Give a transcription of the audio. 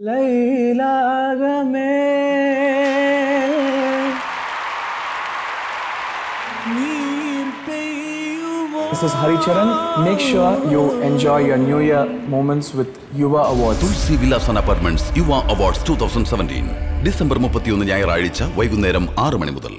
ലൈലാകമേ This is Hari Charan. Make sure you enjoy your New Year moments with Yuva Awards. Tulsi Vilasan apartments Yuva awards two thousand seventeen December മുപ്പത്തിയൊന്ന് ഞായറാഴ്ച വൈകുന്നേരം ആറ് മണി മുതൽ